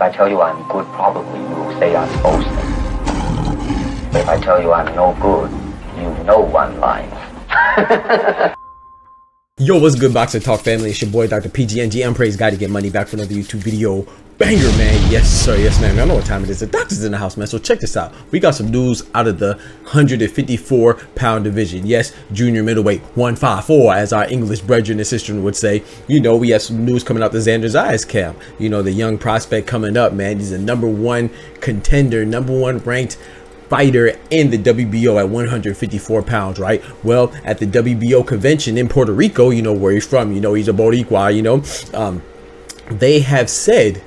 If I tell you I'm good, probably you will say I'm boasting. But if I tell you I'm no good, you know one line. Yo, what's good, Boxing Talk family? It's your boy, Dr. PGNG. I'm Praise Guy to get money back for another YouTube video. Banger, man. Yes, sir. Yes, man. I know what time it is. The doctor's in the house, man. So check this out. We got some news out of the 154 pound division. Yes, junior middleweight 154, as our English brethren and sister would say. You know, we have some news coming out the Xander Zayas camp. You know, the young prospect coming up, man. He's a number one contender, number one ranked fighter in the WBO at 154 pounds, right? Well, at the WBO convention in Puerto Rico, you know where he's from, you know, he's a Boricua, you know, um, they have said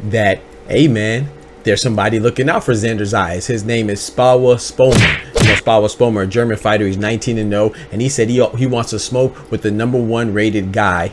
that, hey man, there's somebody looking out for Xander Zayas. His name is Slawa Spomer. You know, Slawa Spomer, a German fighter. He's 19 and 0, and he said he he wants to smoke with the number one rated guy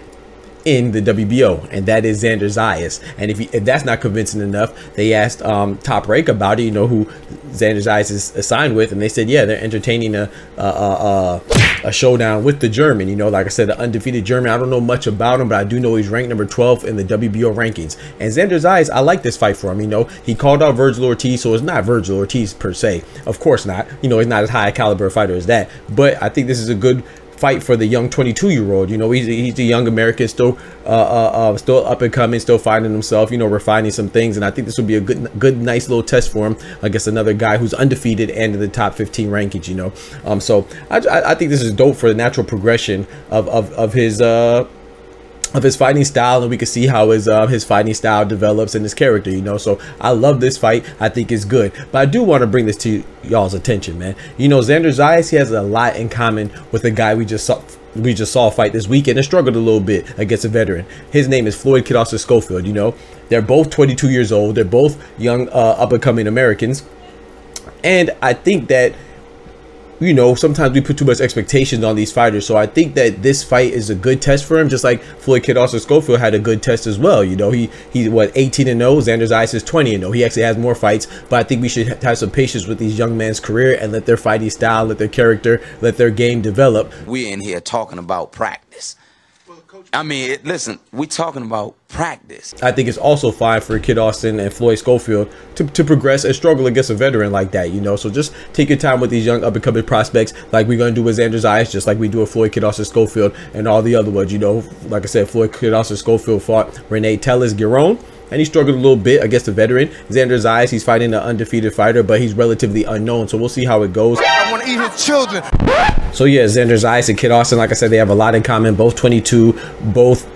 in the WBO, and that is Xander Zayas. And if, he, if that's not convincing enough, they asked um, Top Rank about it, you know, who Xander Zayas is assigned with, and they said, yeah, they're entertaining a, a, a, a showdown with the German. You know, like I said, the undefeated German. I don't know much about him, but I do know he's ranked number 12 in the WBO rankings. And Xander Zayas, I like this fight for him. You know, he called out Vergil Ortiz, so it's not Vergil Ortiz per se. Of course not. You know, he's not as high a caliber fighter as that. But I think this is a good fight for the young 22 year old. You know, he's he's a young American, still uh, uh, uh, still up and coming, still finding himself. You know, refining some things, and I think this would be a good good nice little test for him against another guy who's undefeated and in the top 15 rankings. You know, um, so I, I think this is dope for the natural progression of of of his uh of his fighting style and we can see how his uh, his fighting style develops and his character you know? So I love this fight. I think it's good. But I do want to bring this to y'all's attention man. You know Xander Zayas he has a lot in common with the guy we just saw we just saw a fight this weekend and struggled a little bit against a veteran. His name is Floyd Kid Schofield you know? They're both 22 years old. They're both young uh, up and coming Americans. And I think that you know, sometimes we put too much expectations on these fighters. So I think that this fight is a good test for him, just like Floyd Kid Austin Schofield had a good test as well. You know, he he's what 18 and 0, Xander Zayas is 20 and 0. He actually has more fights, but I think we should have some patience with these young men's career and let their fighting style, let their character, let their game develop. We're in here talking about practice. I mean, listen, we talking about practice. I think it's also fine for Kid Austin and Floyd Schofield to, to progress and struggle against a veteran like that, you know. So just take your time with these young up and coming prospects, like we're gonna do with Xander Zayas, just like we do with Floyd Kid Austin Schofield and all the other ones, you know. Like I said, Floyd Kid Austin Schofield fought Renee Tellez Giron and he struggled a little bit against the veteran Xander Zayas. He's fighting an undefeated fighter, but he's relatively unknown, so we'll see how it goes. I want to eat his children. So yeah, Xander Zayas and Kid Austin, like I said, they have a lot in common. Both 22, both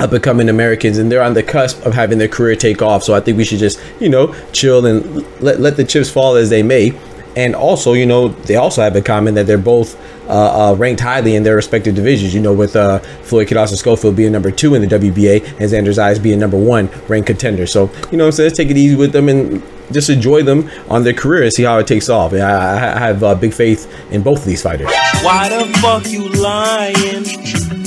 up and coming Americans, and they're on the cusp of having their career take off. So I think we should just, you know, chill and let, let the chips fall as they may. And also, you know, they also have in common that they're both uh, uh, ranked highly in their respective divisions. You know, with uh, Floyd Kid Austin Schofield being number two in the WBA and Xander Zayas being number one ranked contender. So, you know, so let's take it easy with them and just enjoy them on their career and see how it takes off. I, I have uh, big faith in both of these fighters. Why the fuck you lying?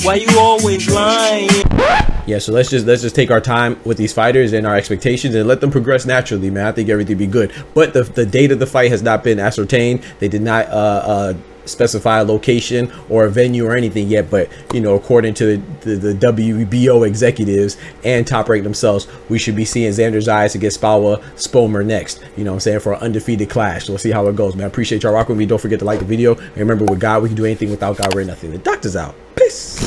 Why you always lying? Yeah, so let's just let's just take our time with these fighters and our expectations and let them progress naturally, man. I think everything be good. But the the date of the fight has not been ascertained. They did not uh, uh, specify a location or a venue or anything yet, but you know, according to the, the, the WBO executives and top rank themselves, we should be seeing Xander Zayas against Slawa Spomer next. You know I'm saying? For an undefeated clash. So we'll see how it goes, man. Appreciate y'all rocking with me. Don't forget to like the video. And remember, with God, we can do anything. Without God, we're nothing. The doctor's out. Peace.